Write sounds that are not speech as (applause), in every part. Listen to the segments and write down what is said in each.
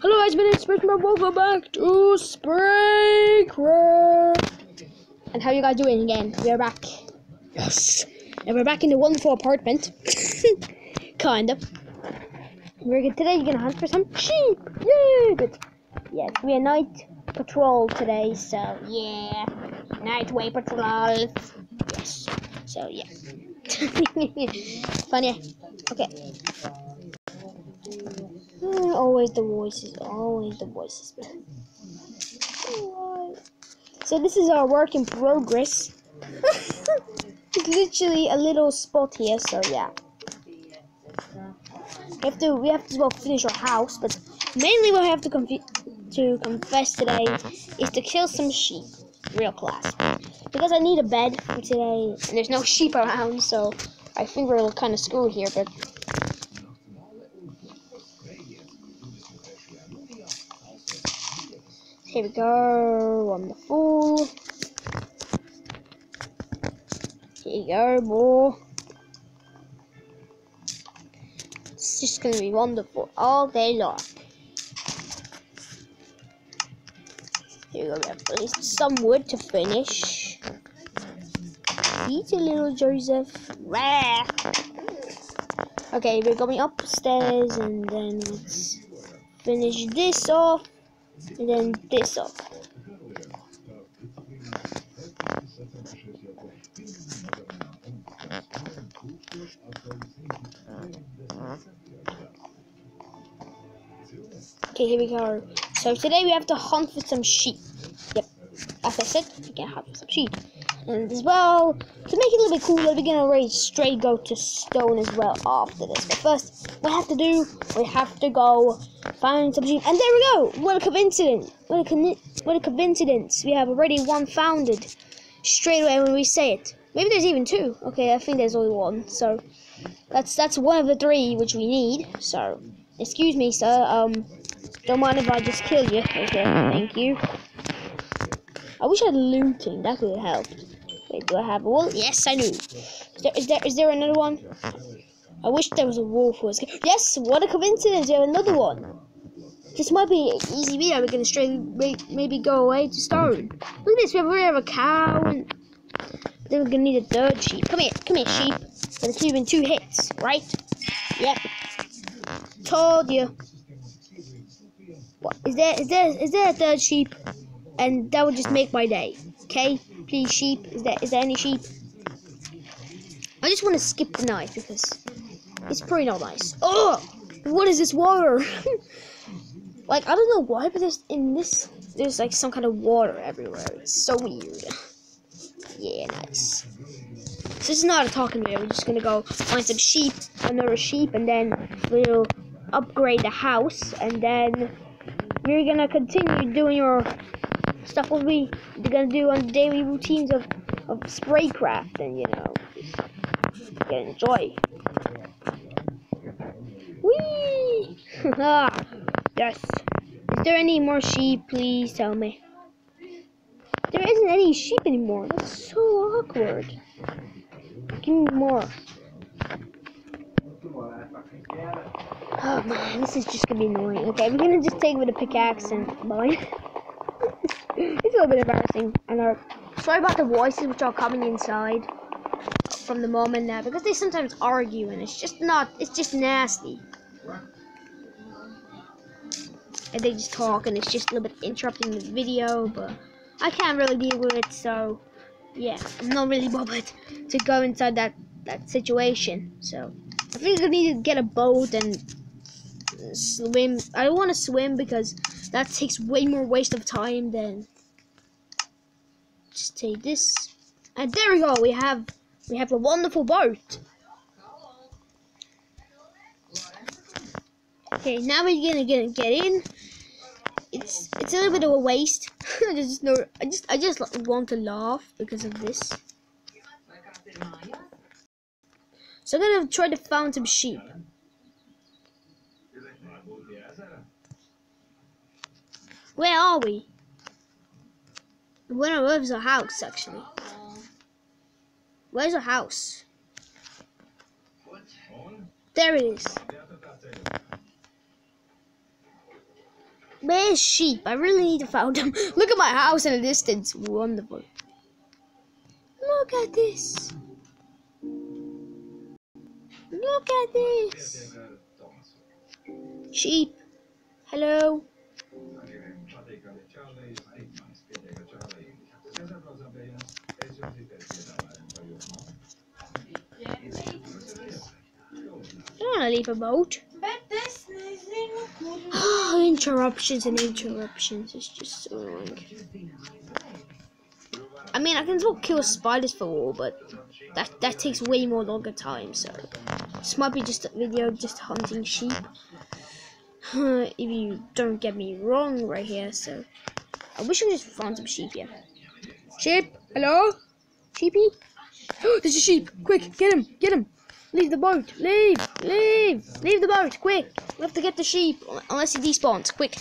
Hello guys, my name is. Welcome back to SprayCraft. And how you guys doing again? We are back. Yes. And we're back in the wonderful apartment. (laughs) kind of. We're good today. You're gonna hunt for some sheep. Yay! But yes, we are night patrol today. So yeah, night way patrol. Yes. So yeah. (laughs) Funny. Okay. Uh, always the voices, always the voices. So this is our work in progress. (laughs) it's literally a little spot here, so yeah. We have to we have to well finish our house, but mainly what I have to conf- to confess today is to kill some sheep. Real class. Because I need a bed for today and there's no sheep around, so I think we're kind of screwed here, but Here we go. Wonderful. Here you go, more. It's just gonna be wonderful all day long. Here we go, some wood to finish. Eat a little Joseph. Rah. Okay, we're going upstairs and then let's finish this off and then this up. Okay, here we go. So today we have to hunt for some sheep. Yep, as I said, we can hunt for some sheep. And as well, to make it a little bit cooler, we're gonna raise straight go to stone as well after this. But first, we have to do, we have to go find some sheep. And there we go! What a coincidence! What a, con what a coincidence! We have already one founded straight away when we say it. Maybe there's even two. Okay, I think there's only one. So that's that's one of the three which we need. So excuse me, sir. Um, don't mind if I just kill you. Okay, thank you. I wish I had looting. That could have helped. Wait, do I have a wolf? Yes, I do. Is there, is there, is there another one? I wish there was a wolf who was... Yes, what a coincidence, we have another one. This might be an easy video. We're going to straight maybe go away to stone. Look at this, we already have a cow. And then we're going to need a third sheep. Come here, come here, sheep. Gonna kill you in two hits, right? Yep. Told you. What, is there, is there, is there a third sheep? And that would just make my day. Okay? Please, sheep. Is there is there any sheep? I just want to skip the night because it's pretty not nice. Oh, what is this water? (laughs) like I don't know why, but there's in this there's like some kind of water everywhere. It's so weird. Yeah, nice. So this is not a talking video. We're just gonna go find some sheep, another sheep, and then we'll upgrade the house, and then we're gonna continue doing your stuff what we gonna do on the daily routines of, of spraycraft and you know get enjoy. (laughs) Ah, yes. Is there any more sheep? Please tell me. There isn't any sheep anymore. That's so awkward. Give me more. Oh man, this is just gonna be annoying. Okay, we're gonna just take with a pickaxe and mine. (laughs) it's a little bit embarrassing. I know. Sorry about the voices which are coming inside from the moment now because they sometimes argue and it's just not. It's just nasty. And they just talk and it's just a little bit interrupting the video, but I can't really deal with it. So yeah, I'm not really (laughs) bothered to go inside that that situation. So I think I need to get a boat and swim. I don't want to swim because that takes way more waste of time than just take this. And there we go. We have we have a wonderful boat. Okay, now we're gonna get get in. It's it's a little bit of a waste. (laughs) I just know I just I just want to laugh because of this. So I'm gonna try to find some sheep. Where are we? Where where's our house actually? Where's our house? There it is. Where's sheep? I really need to find them. (laughs) Look at my house in the distance. Wonderful. Look at this. Look at this. Sheep. Hello. I don't want to leave a boat. (gasps) interruptions and interruptions. It's just so annoying. I mean, I can still kill spiders for all, but that that takes way more longer time. So this might be just a video just hunting sheep. (sighs) if you don't get me wrong right here, so I wish I just found some sheep here. Sheep, hello, sheepy. (gasps) There's a sheep. Quick, get him, get him. Leave the boat! Leave! Leave! Leave the boat! Quick! We have to get the sheep! Unless he despawns. Quick!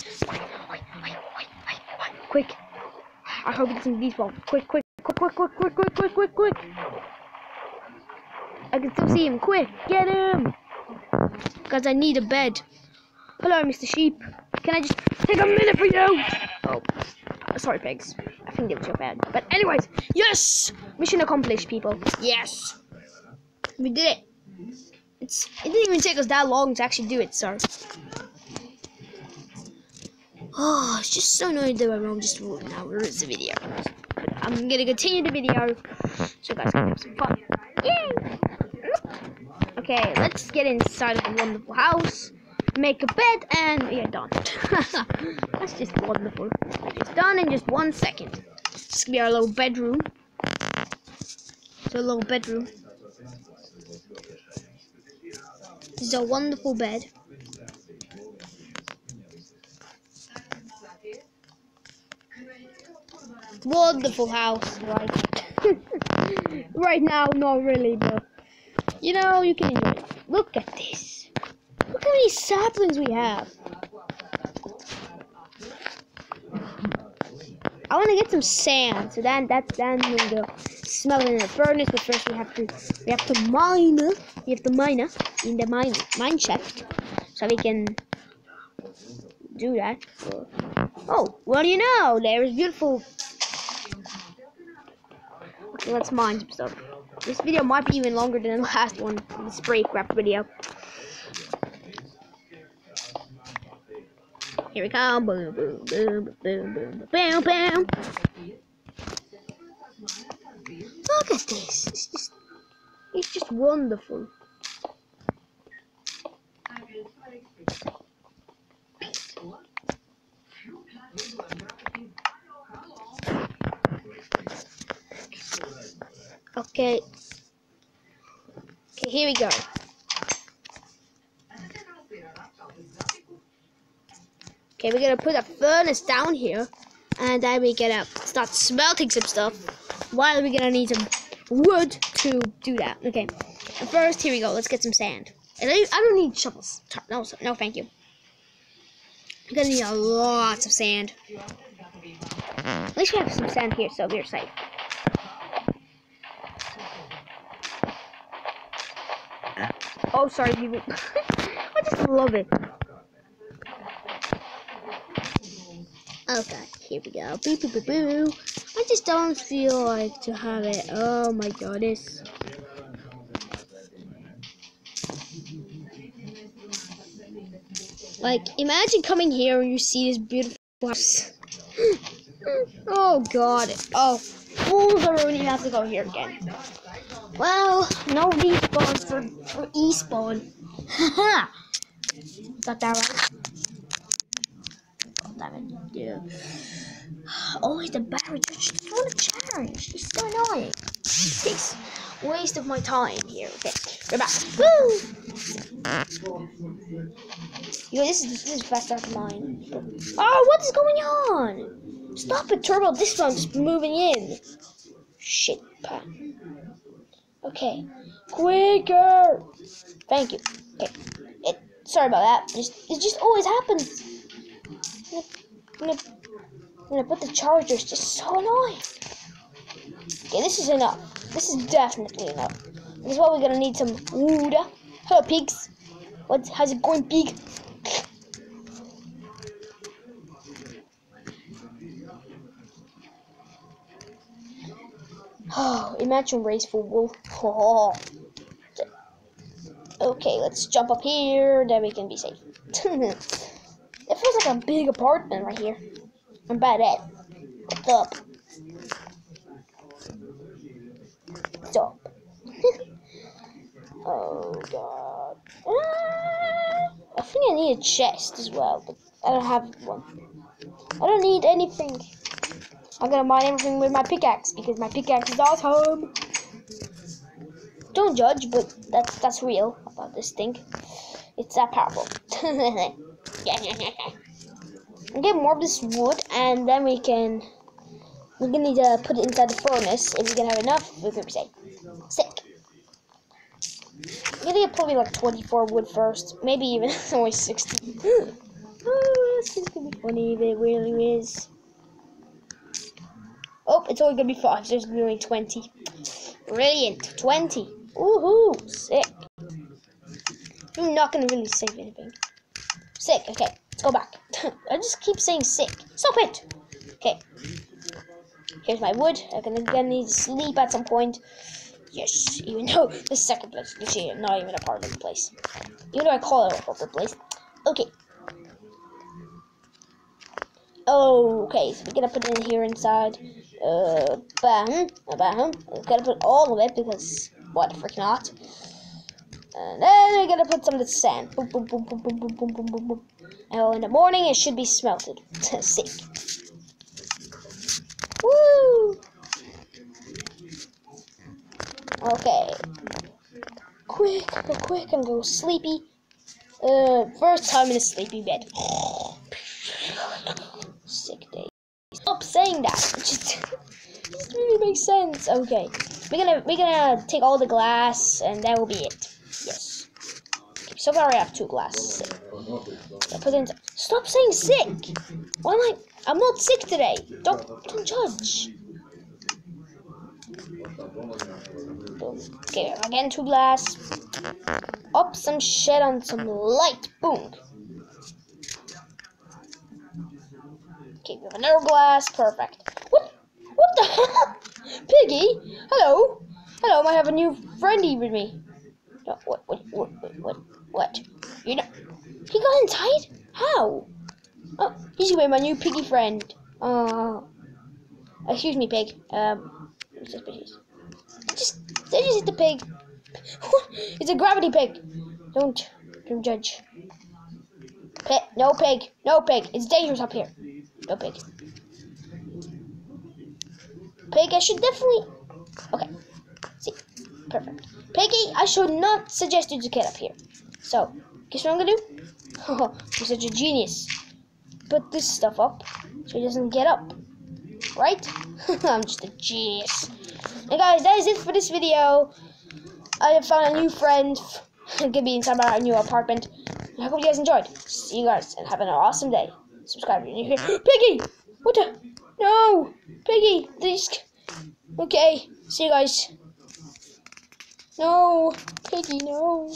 Quick! I hope he doesn't despawn. Quick, quick! Quick, quick, quick, quick, quick, quick, quick! I can still see him. Quick! Get him! Cause I need a bed. Hello, Mr. Sheep. Can I just take a minute for you? Oh, sorry, pigs. I think it was your bed. But anyways, yes! Mission accomplished, people. Yes! We did it. It's it didn't even take us that long to actually do it, so. Oh, ah, it's just so annoying that my mom just now ruins the video. But I'm gonna continue the video so guys can have some fun. Yay! Okay, let's get inside of the wonderful house, make a bed, and we're done. (laughs) That's just wonderful. It's done in just one second. This gonna be our little bedroom. So a little bedroom. This is a wonderful bed. Wonderful house, right? (laughs) right now, not really, but you know, you can enjoy it. Look at this. Look how many saplings we have. I want to get some sand, so then that's then we go smell in the furnace. But first, we have to we have to mine. We have to mine in the mine mine shaft, so we can do that. Oh, do you know? There is beautiful. Okay, let's mine some stuff. This video might be even longer than the last one, the spray craft video. Here we come. Boom, boom, boom, boom, boom, boom, boom. Look at this. It's just, wonderful. Okay. Okay, here we go. Okay, we're gonna put a furnace down here, and then we're gonna start smelting some stuff. While we're gonna need some wood to do that. Okay, first, here we go. Let's get some sand. And I, I don't need shovels. No, no, thank you. I'm gonna need a lot of sand. At least we have some sand here, so we're safe. Oh, sorry, people. (laughs) I just love it. Okay, here we go. Boo, boo, boo, boo. I just don't feel like to have it. Oh my goodness. Like, imagine coming here and you see this beautiful house. (gasps) oh god. Oh, fools are already have to go here again. Well, no respawns for, for E-spawn. Haha! (laughs) Got that right? damn it. Yeah. Oh, always the battery just want to charge. It's so annoying. It waste of my time here. Okay, we're back. Woo! Yo, this is this is fast after mine. Oh, what is going on? Stop it, Turbo. This one's moving in. Shit. Okay, quicker. Thank you. Okay, it. Sorry about that. Just it just always happens. I'm gonna put the chargers, just so annoying. Okay, this is enough. This is definitely enough. This is why we're gonna need some wood. Hello, pigs. What? How's it going, pig? (sighs) Oh, imagine race for wolf. Oh. Okay, let's jump up here, then we can be safe. (laughs) it feels like a big apartment right here. Bad at. What's (laughs) up? Oh god. Ah, I think I need a chest as well, but I don't have one. I don't need anything. I'm gonna mine everything with my pickaxe because my pickaxe is awesome. Don't judge, but that's that's real about this thing. It's that powerful. (laughs) Get more of this wood, and then we can. We're gonna need to put it inside the furnace. If we can have enough, we're gonna safe. Sick. Gonna get probably like 24 wood first, maybe even (laughs) only 60. (gasps) oh, this is gonna be funny if it really is. Oh, it's only gonna be five. There's gonna be only 20. Brilliant. 20. Woohoo! Sick. I'm not gonna really save anything. Sick. Okay, let's go back. (coughs) I just keep saying sick. Stop it. Okay. Here's my wood. I'm gonna, gonna need to sleep at some point. Yes, even though (laughs) the second place is not even a part of the place. Even though I call it a part of the place. Okay. Okay, so we're gonna put it in here inside. Uh, bam, bam. We're gonna put all of it because what frick not? And then we're gonna put some of the sand. And in the morning, it should be smelted. (laughs) Sick. Woo! Okay. Quick, go quick and go sleepy. Uh, first time in a sleepy bed. (sighs) Sick day. Stop saying that. (laughs) It just, it just really makes sense. Okay. We're gonna we're gonna take all the glass and that will be it. So I have two glass. I put in Stop saying sick! Why am I I'm not sick today. Don't don't judge. Okay, again two glass. Up some shit on some light. Boom. Okay, we have another glass. Perfect. What? What the hell? (laughs) Piggy? Hello? Hello, I have a new friendy with me. No, what, what, what, what, what? You know, he got inside? How? Oh, he's gonna be my new piggy friend. Uh, excuse me, pig. Um, suspicious. Just, they just hit the pig. (laughs) it's a gravity pig. Don't, don't judge. Pig, no pig, no pig. It's dangerous up here. No pig. Pig, I should definitely. Okay. See, perfect. Piggy, I should not suggest you to get up here. So, guess what I'm gonna do? (laughs) Oh, you're such a genius. Put this stuff up so he doesn't get up. Right? (laughs) I'm just a genius. And guys, that is it for this video. I have found a new friend. (laughs) Gonna be inside my new apartment. I hope you guys enjoyed. See you guys and have an awesome day. Subscribe if you're here. Piggy! What the? No! Piggy! Please. Okay. See you guys. No! Piggy, no.